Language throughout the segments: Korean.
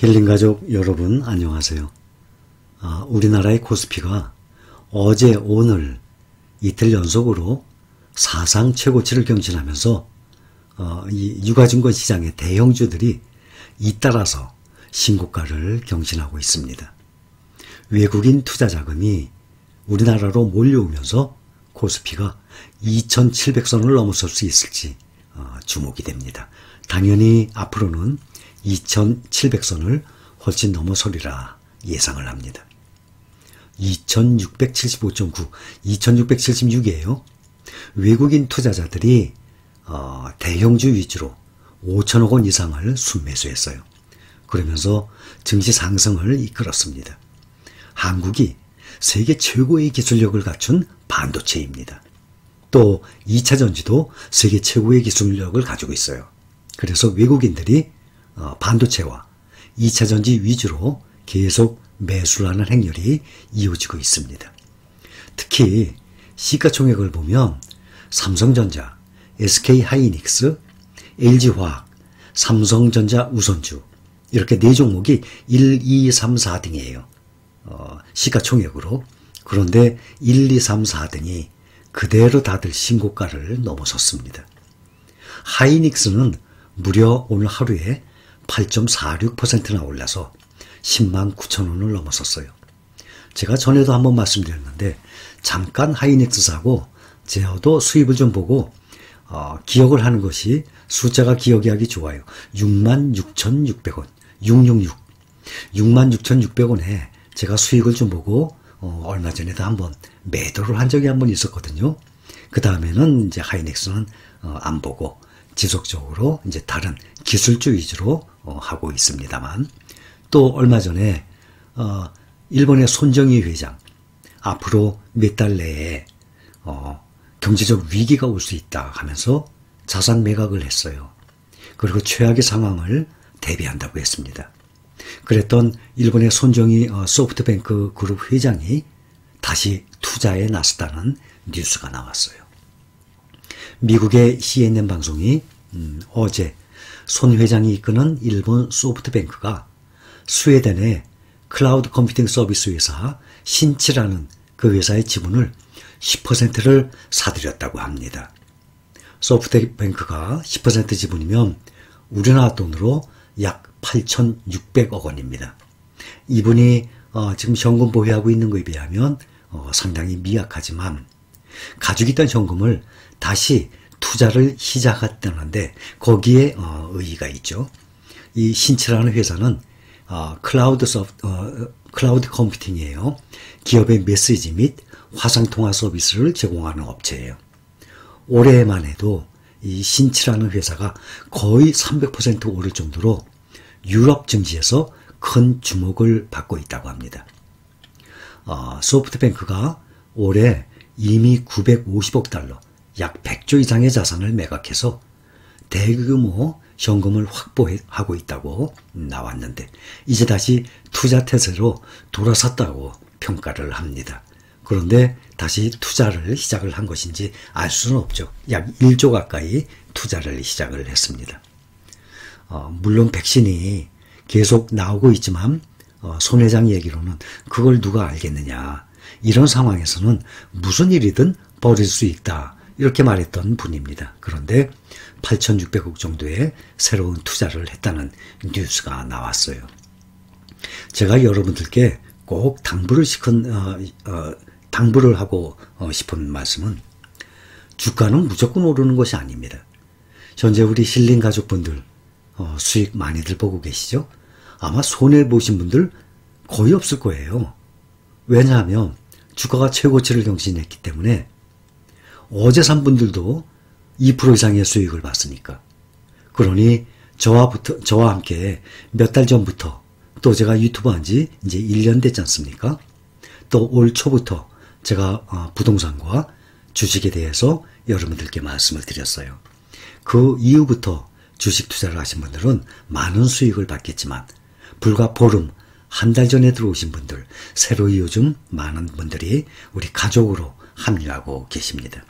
힐링가족 여러분 안녕하세요. 아, 우리나라의 코스피가 어제 오늘 이틀 연속으로 사상 최고치를 경신하면서 어, 이 유가증권 시장의 대형주들이 잇따라서 신고가를 경신하고 있습니다. 외국인 투자 자금이 우리나라로 몰려오면서 코스피가 2700선을 넘어설 수 있을지 어, 주목이 됩니다. 당연히 앞으로는 2700선을 훨씬 넘어서리라 예상을 합니다. 2675.9, 2676이에요. 외국인 투자자들이 어, 대형주 위주로 5천억 원 이상을 순매수했어요. 그러면서 증시 상승을 이끌었습니다. 한국이 세계 최고의 기술력을 갖춘 반도체입니다. 또 2차 전지도 세계 최고의 기술력을 가지고 있어요. 그래서 외국인들이 어, 반도체와 2차 전지 위주로 계속 매수를 하는 행렬이 이어지고 있습니다. 특히 시가총액을 보면 삼성전자, SK하이닉스, LG화학, 삼성전자 우선주 이렇게 네 종목이 1, 2, 3, 4등이에요. 어, 시가총액으로. 그런데 1, 2, 3, 4등이 그대로 다들 신고가를 넘어섰습니다. 하이닉스는 무려 오늘 하루에 8.46%나 올라서 10만 9천 원을 넘어섰어요. 제가 전에도 한번 말씀드렸는데 잠깐 하이닉스 사고 제어도 수입을 좀 보고 어, 기억을 하는 것이 숫자가 기억이 하기 좋아요. 66,600원. 666. 66,600원에 제가 수익을 좀 보고 어, 얼마 전에도 한번 매도를 한 적이 한 번 있었거든요. 그 다음에는 이제 하이닉스는 어, 안 보고 지속적으로 이제 다른 기술주 위주로 어, 하고 있습니다만 또 얼마 전에 어, 일본의 손정희 회장 앞으로 몇 달 내에 어, 경제적 위기가 올 수 있다 하면서 자산 매각을 했어요. 그리고 최악의 상황을 대비한다고 했습니다. 그랬던 일본의 손정의 어, 소프트뱅크 그룹 회장이 다시 투자에 나섰다는 뉴스가 나왔어요. 미국의 CNN 방송이 음, 어제 손 회장이 이끄는 일본 소프트뱅크가 스웨덴의 클라우드 컴퓨팅 서비스 회사 Sinch라는 그 회사의 지분을 10%를 사들였다고 합니다. 소프트뱅크가 10% 지분이면 우리나라 돈으로 약 8,600억 원입니다. 이분이 어, 지금 현금 보유하고 있는 것에 비하면 어, 상당히 미약하지만 가지고 있던 현금을 다시 투자를 시작했다는데 거기에 어, 의의가 있죠. 이 Sinch라는 회사는 어, 클라우드 서 어, 클라우드 컴퓨팅이에요. 기업의 메시지 및 화상 통화 서비스를 제공하는 업체예요. 올해만 해도 이 신치라는 회사가 거의 300% 오를 정도로 유럽 증시에서 큰 주목을 받고 있다고 합니다. 어, 소프트뱅크가 올해 이미 950억 달러, 약 100조 이상의 자산을 매각해서 대규모 현금을 확보하고 있다고 나왔는데 이제 다시 투자 태세로 돌아섰다고 평가를 합니다. 그런데 다시 투자를 시작을 한 것인지 알 수는 없죠. 약 1조 가까이 투자를 시작을 했습니다. 어, 물론 백신이 계속 나오고 있지만 어, 손 회장 얘기로는 그걸 누가 알겠느냐. 이런 상황에서는 무슨 일이든 벌일 수 있다. 이렇게 말했던 분입니다. 그런데 8,600억 정도의 새로운 투자를 했다는 뉴스가 나왔어요. 제가 여러분들께 꼭 당부를 시킨, 어, 어, 당부를 하고 어, 싶은 말씀은 주가는 무조건 오르는 것이 아닙니다. 현재 우리 힐링 가족분들 어, 수익 많이들 보고 계시죠? 아마 손해 보신 분들 거의 없을 거예요. 왜냐하면 주가가 최고치를 경신했기 때문에 어제 산 분들도 2% 이상의 수익을 봤으니까. 그러니 저와 부터, 저와 함께 몇 달 전부터 또 제가 유튜브 한 지 이제 1년 됐지 않습니까? 또 올 초부터 제가 어, 부동산과 주식에 대해서 여러분들께 말씀을 드렸어요. 그 이후부터 주식 투자를 하신 분들은 많은 수익을 받겠지만 불과 보름, 한 달 전에 들어오신 분들, 새로 요즘 많은 분들이 우리 가족으로 합류하고 계십니다.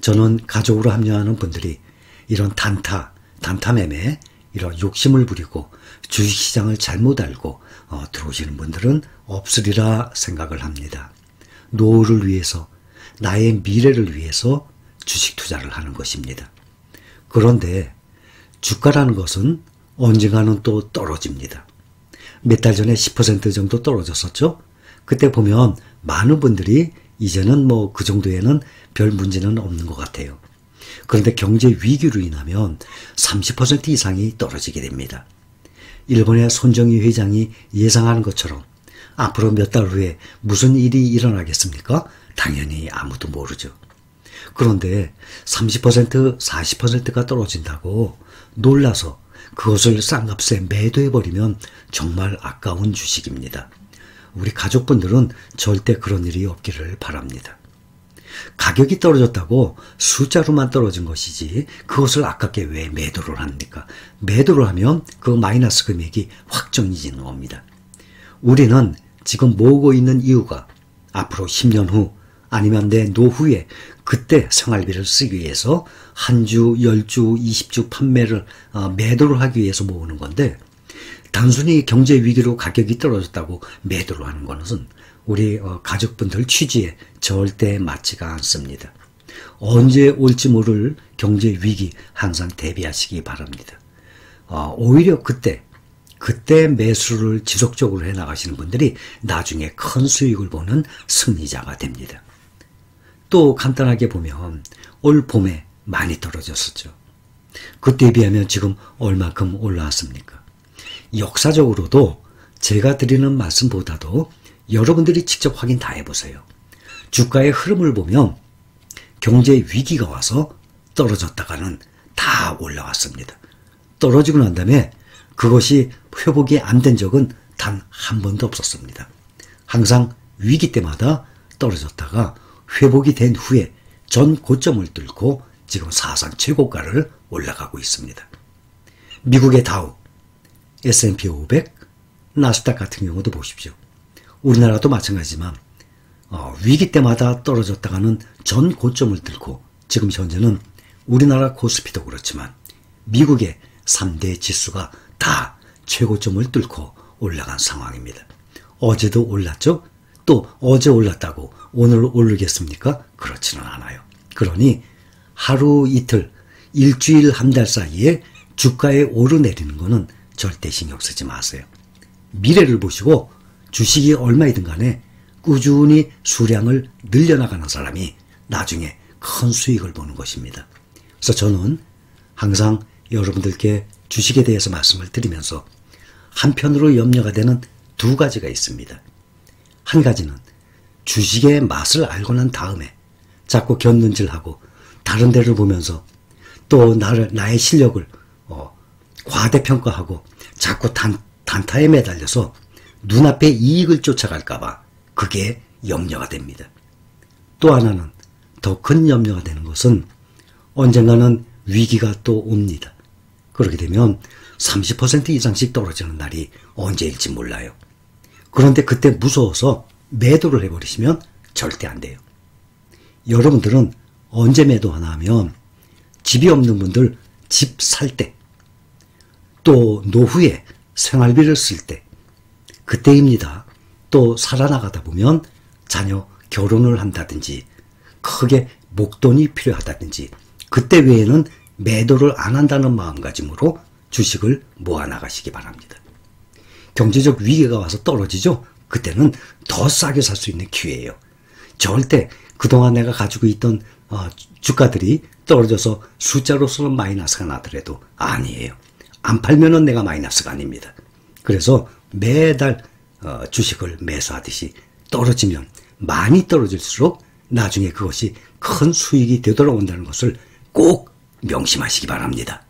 저는 가족으로 합류하는 분들이 이런 단타, 단타 매매 이런 욕심을 부리고 주식시장을 잘못 알고 어, 들어오시는 분들은 없으리라 생각을 합니다. 노후를 위해서 나의 미래를 위해서 주식 투자를 하는 것입니다. 그런데 주가라는 것은 언젠가는 또 떨어집니다. 몇 달 전에 10% 정도 떨어졌었죠? 그때 보면 많은 분들이 이제는 뭐 그 정도에는 별 문제는 없는 것 같아요. 그런데 경제 위기로 인하면 30% 이상이 떨어지게 됩니다. 일본의 손정희 회장이 예상하는 것처럼 앞으로 몇 달 후에 무슨 일이 일어나겠습니까? 당연히 아무도 모르죠. 그런데 30% 40%가 떨어진다고 놀라서 그것을 싼 값에 매도해버리면 정말 아까운 주식입니다. 우리 가족분들은 절대 그런 일이 없기를 바랍니다. 가격이 떨어졌다고 숫자로만 떨어진 것이지 그것을 아깝게 왜 매도를 합니까? 매도를 하면 그 마이너스 금액이 확정이지는 겁니다. 우리는 지금 모으고 있는 이유가 앞으로 10년 후 아니면 내 노후에 그때 생활비를 쓰기 위해서 한 주, 열 주, 이십 주 판매를 어, 매도를 하기 위해서 모으는 건데 단순히 경제 위기로 가격이 떨어졌다고 매도를 하는 것은 우리 어, 가족분들 취지에 절대 맞지가 않습니다. 언제 올지 모를 경제 위기 항상 대비하시기 바랍니다. 어, 오히려 그때 그때 매수를 지속적으로 해 나가시는 분들이 나중에 큰 수익을 보는 승리자가 됩니다. 또 간단하게 보면 올 봄에 많이 떨어졌었죠. 그때에 비하면 지금 얼마큼 올라왔습니까? 역사적으로도 제가 드리는 말씀보다도 여러분들이 직접 확인 다 해보세요. 주가의 흐름을 보면 경제 위기가 와서 떨어졌다가는 다 올라왔습니다. 떨어지고 난 다음에 그것이 회복이 안 된 적은 단 한 번도 없었습니다. 항상 위기 때마다 떨어졌다가 회복이 된 후에 전 고점을 뚫고 지금 사상 최고가를 올라가고 있습니다. 미국의 다우, S&P 500, 나스닥 같은 경우도 보십시오. 우리나라도 마찬가지지만 어, 위기 때마다 떨어졌다가는 전 고점을 뚫고 지금 현재는 우리나라 코스피도 그렇지만 미국의 3대 지수가 다 최고점을 뚫고 올라간 상황입니다. 어제도 올랐죠? 또 어제 올랐다고 오늘 오르겠습니까? 그렇지는 않아요. 그러니 하루 이틀, 일주일 한 달 사이에 주가에 오르내리는 것은 절대 신경 쓰지 마세요. 미래를 보시고 주식이 얼마이든 간에 꾸준히 수량을 늘려나가는 사람이 나중에 큰 수익을 보는 것입니다. 그래서 저는 항상 여러분들께 주식에 대해서 말씀을 드리면서 한편으로 염려가 되는 두 가지가 있습니다. 한 가지는 주식의 맛을 알고 난 다음에 자꾸 견눈질하고 다른 데를 보면서 또 나를 나의 실력을 어, 과대평가하고 자꾸 단, 단타에 매달려서 눈앞에 이익을 쫓아갈까봐 그게 염려가 됩니다. 또 하나는 더 큰 염려가 되는 것은 언젠가는 위기가 또 옵니다. 그렇게 되면 30% 이상씩 떨어지는 날이 언제일지 몰라요. 그런데 그때 무서워서 매도를 해버리시면 절대 안 돼요. 여러분들은 언제 매도하나 하면 집이 없는 분들 집 살 때, 또 노후에 생활비를 쓸 때, 그때입니다. 또 살아나가다 보면 자녀 결혼을 한다든지, 크게 목돈이 필요하다든지, 그때 외에는 매도를 안 한다는 마음가짐으로 주식을 모아나가시기 바랍니다. 경제적 위기가 와서 떨어지죠? 그때는 더 싸게 살 수 있는 기회예요. 절대 그동안 내가 가지고 있던 어, 주가들이 떨어져서 숫자로서는 마이너스가 나더라도 아니에요. 안 팔면은 내가 마이너스가 아닙니다. 그래서 매달 어, 주식을 매수하듯이 떨어지면 많이 떨어질수록 나중에 그것이 큰 수익이 되돌아온다는 것을 꼭 명심하시기 바랍니다.